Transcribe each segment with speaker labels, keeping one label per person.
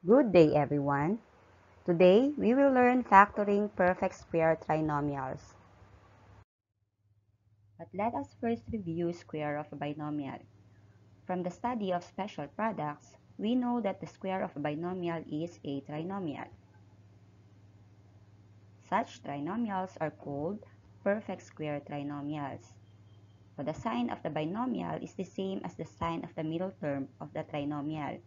Speaker 1: Good day, everyone. Today, we will learn factoring perfect square trinomials. But let us first review square of a binomial. From the study of special products, we know that the square of a binomial is a trinomial. Such trinomials are called perfect square trinomials. So the sign of the binomial is the same as the sign of the middle term of the trinomial.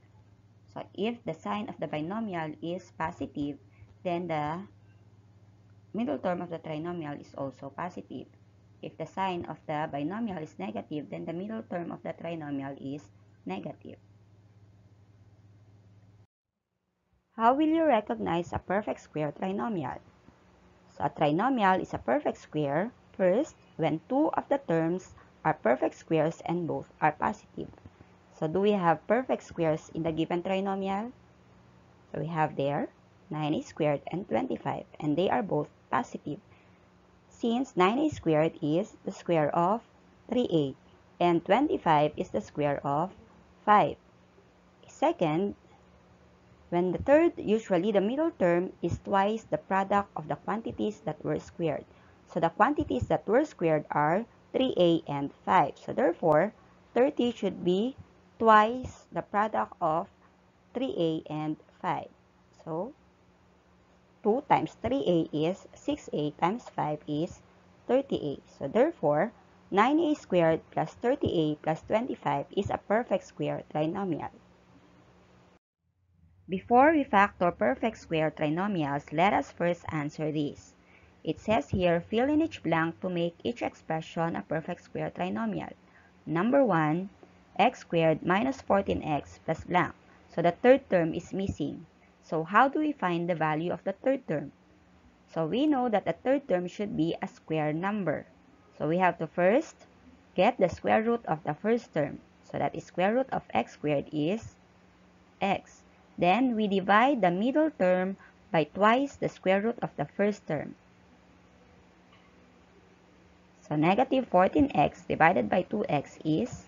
Speaker 1: So if the sign of the binomial is positive, then the middle term of the trinomial is also positive. If the sign of the binomial is negative, then the middle term of the trinomial is negative. How will you recognize a perfect square trinomial? So a trinomial is a perfect square, first, when two of the terms are perfect squares and both are positive. So do we have perfect squares in the given trinomial? So we have there 9a squared and 25 and they are both positive. Since 9a squared is the square of 3a and 25 is the square of 5. Second, when the third, usually the middle term is twice the product of the quantities that were squared. So the quantities that were squared are 3a and 5. So therefore, 30 should be twice the product of 3a and 5. So 2 times 3a is 6a times 5 is 30a. So therefore, 9a squared plus 30a plus 25 is a perfect square trinomial. Before we factor perfect square trinomials, let us first answer this. It says here, fill in each blank to make each expression a perfect square trinomial. Number 1, x squared minus 14x plus blank. So the third term is missing. So how do we find the value of the third term? So we know that the third term should be a square number. So we have to first get the square root of the first term. So that is square root of x squared is x. Then we divide the middle term by twice the square root of the first term. So negative 14x divided by 2x is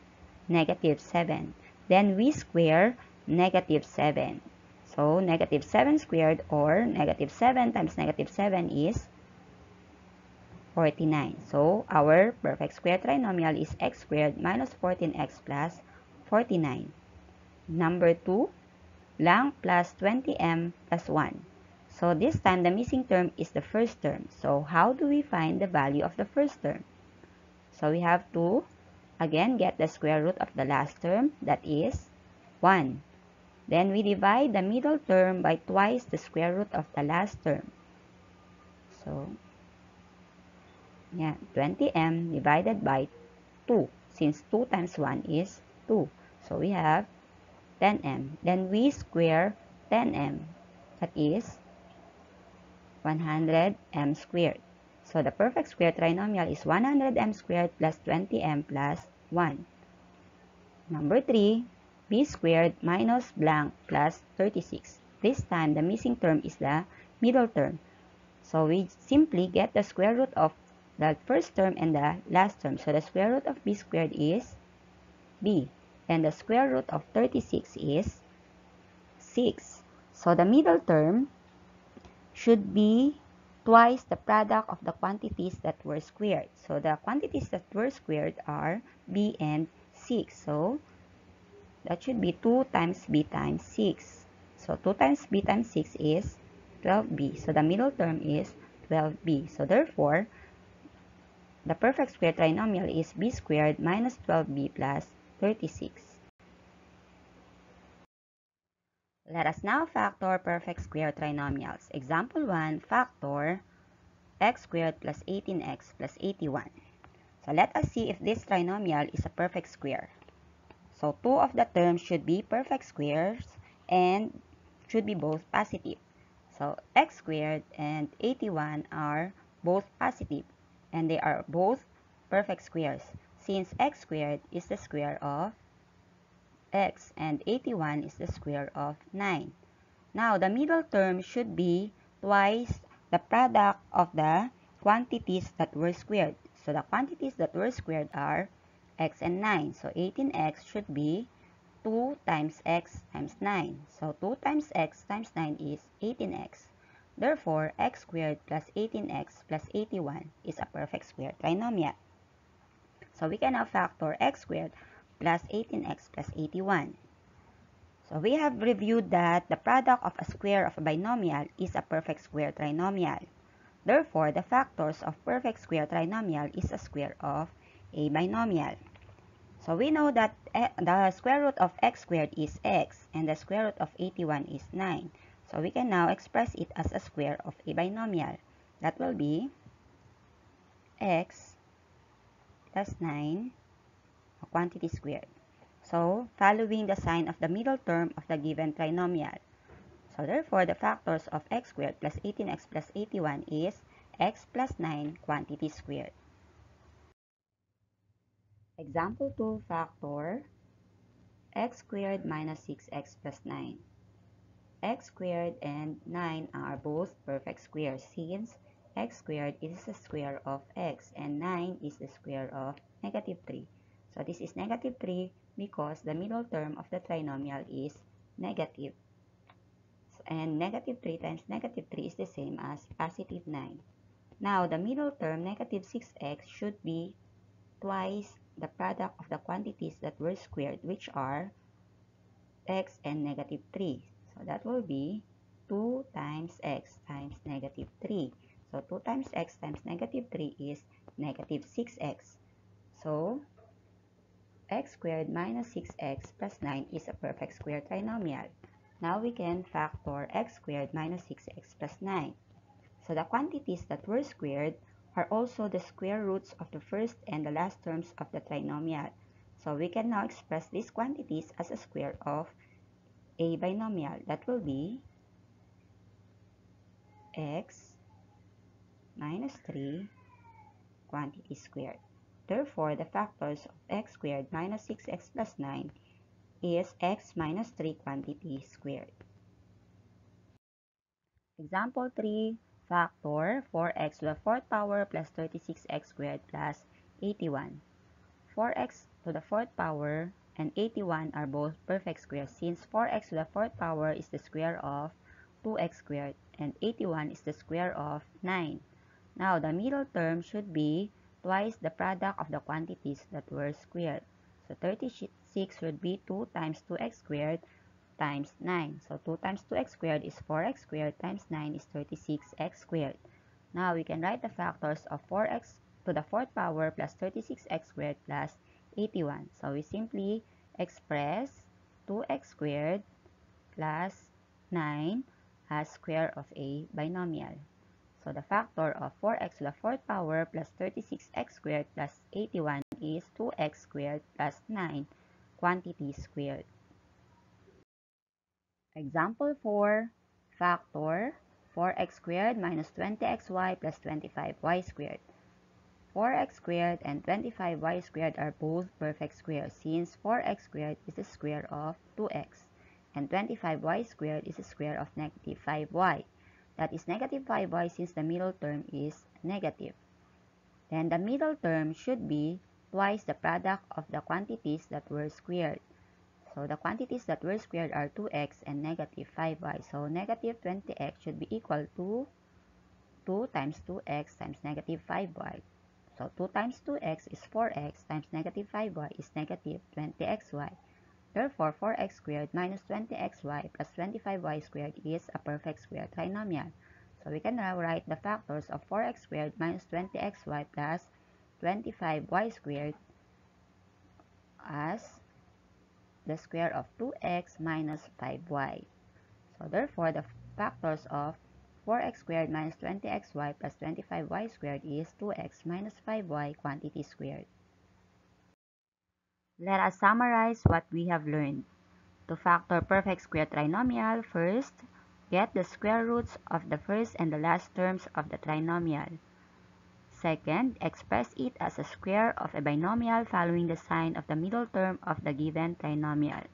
Speaker 1: negative 7. Then we square negative 7. So negative 7 squared or negative 7 times negative 7 is 49. So our perfect square trinomial is x squared minus 14x plus 49. Number 2, blank plus 20m plus 1. So this time, the missing term is the first term. So how do we find the value of the first term? So we have to, again, get the square root of the last term, that is 1. Then we divide the middle term by twice the square root of the last term. So, yeah, 20m divided by 2, since 2 times 1 is 2. So we have 10m. Then we square 10m, that is 100m squared. So the perfect square trinomial is 100m squared plus 20m plus 1. Number 3, b squared minus blank plus 36. This time, the missing term is the middle term. So we simply get the square root of the first term and the last term. So the square root of b squared is b. And the square root of 36 is 6. So the middle term should be twice the product of the quantities that were squared. So the quantities that were squared are b and 6. So that should be 2 times b times 6. So 2 times b times 6 is 12b. So the middle term is 12b. So therefore, the perfect square trinomial is b squared minus 12b plus 36. Let us now factor perfect square trinomials. Example 1, factor x squared plus 18x plus 81. So let us see if this trinomial is a perfect square. So two of the terms should be perfect squares and should be both positive. So x squared and 81 are both positive and they are both perfect squares since x squared is the square of x and 81 is the square of 9. Now, the middle term should be twice the product of the quantities that were squared. So, the quantities that were squared are x and 9. So, 18x should be 2 times x times 9. So 2 times x times 9 is 18x. Therefore, x squared plus 18x plus 81 is a perfect square trinomial. So we can now factor x squared plus 18x plus 81. So we have reviewed that the product of a square of a binomial is a perfect square trinomial. Therefore, the factors of perfect square trinomial is a square of a binomial. So we know that eh, the square root of x squared is x and the square root of 81 is 9. So we can now express it as a square of a binomial. That will be x plus 9 quantity squared. So, following the sign of the middle term of the given trinomial. So, therefore, the factors of x squared plus 18x plus 81 is x plus 9 quantity squared. Example 2 factor x squared minus 6x plus 9. x squared and 9 are both perfect squares since x squared is the square of x and 9 is the square of negative 3. So this is negative 3 because the middle term of the trinomial is negative. And negative 3 times negative 3 is the same as positive 9. Now, the middle term, negative 6x, should be twice the product of the quantities that were squared, which are x and negative 3. So that will be 2 times x times negative 3. So 2 times x times negative 3 is negative 6x. So x squared minus 6x plus 9 is a perfect square trinomial. Now we can factor x squared minus 6x plus 9. So the quantities that were squared are also the square roots of the first and the last terms of the trinomial. So we can now express these quantities as a square of a binomial. That will be x minus 3 quantity squared. Therefore, the factors of x squared minus 6x plus 9 is x minus 3 quantity squared. Example 3, factor 4x to the fourth power plus 36x squared plus 81. 4x to the fourth power and 81 are both perfect squares since 4x to the fourth power is the square of 2x squared and 81 is the square of 9. Now, the middle term should be twice the product of the quantities that were squared. So, 36 would be 2 times 2x squared times 9. So 2 times 2x squared is 4x squared times 9 is 36x squared. Now we can write the factors of 4x to the fourth power plus 36x squared plus 81. So we simply express 2x squared plus 9 as square of a binomial. So the factor of 4x to the fourth power plus 36x squared plus 81 is 2x squared plus 9 quantity squared. Example 4, factor 4x squared minus 20xy plus 25y squared. 4x squared and 25y squared are both perfect squares since 4x squared is the square of 2x and 25y squared is the square of negative 5y. That is negative 5y since the middle term is negative. Then the middle term should be twice the product of the quantities that were squared. So the quantities that were squared are 2x and negative 5y. So negative 20x should be equal to 2 times 2x times negative 5y. So 2 times 2x is 4x times negative 5y is negative 20xy. Therefore, 4x squared minus 20xy plus 25y squared is a perfect square trinomial. So we can now write the factors of 4x squared minus 20xy plus 25y squared as the square of 2x minus 5y. So therefore, the factors of 4x squared minus 20xy plus 25y squared is 2x minus 5y quantity squared. Let us summarize what we have learned. To factor perfect square trinomial, first, get the square roots of the first and the last terms of the trinomial. Second, express it as a square of a binomial following the sign of the middle term of the given trinomial.